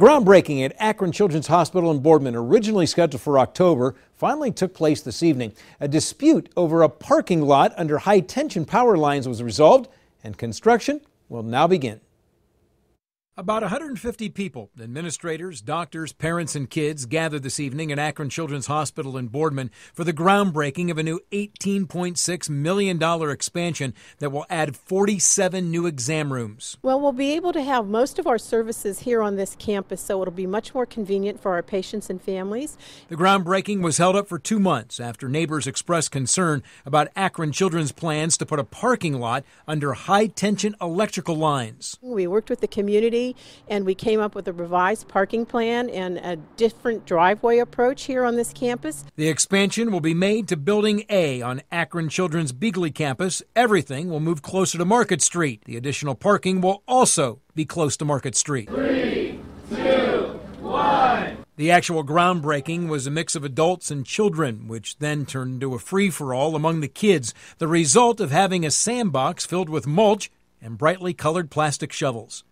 Groundbreaking at Akron Children's Hospital in Boardman, originally scheduled for October, finally took place this evening. A dispute over a parking lot under high tension power lines was resolved, and construction will now begin. About 150 people, administrators, doctors, parents, and kids, gathered this evening at Akron Children's Hospital in Boardman for the groundbreaking of a new $18.6 million expansion that will add 47 new exam rooms. Well, we'll be able to have most of our services here on this campus, so it'll be much more convenient for our patients and families. The groundbreaking was held up for two months after neighbors expressed concern about Akron Children's plans to put a parking lot under high tension electrical lines. We worked with the community and we came up with a revised parking plan and a different driveway approach here on this campus. The expansion will be made to Building A on Akron Children's Beeghly campus. Everything will move closer to Market Street. The additional parking will also be close to Market Street. Three, two, one. The actual groundbreaking was a mix of adults and children, which then turned into a free for all among the kids, the result of having a sandbox filled with mulch and brightly colored plastic shovels.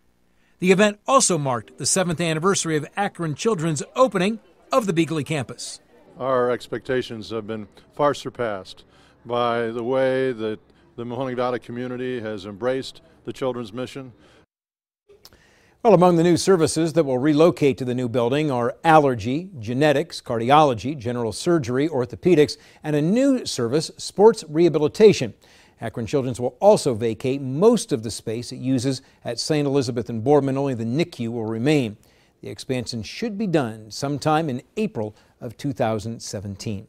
The event also marked the seventh anniversary of Akron Children's opening of the Beeghly campus. Our expectations have been far surpassed by the way that the Mahoning Valley community has embraced the children's mission. Well, among the new services that will relocate to the new building are allergy, genetics, cardiology, general surgery, orthopedics, and a new service, sports rehabilitation. Akron Children's will also vacate most of the space it uses at St. Elizabeth and Boardman. Only the NICU will remain. The expansion should be done sometime in April of 2017.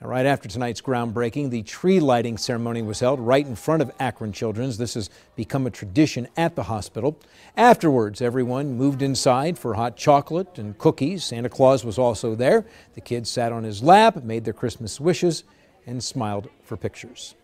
Now, right after tonight's groundbreaking, the tree lighting ceremony was held right in front of Akron Children's. This has become a tradition at the hospital. Afterwards, everyone moved inside for hot chocolate and cookies. Santa Claus was also there. The kids sat on his lap, made their Christmas wishes, and smiled for pictures.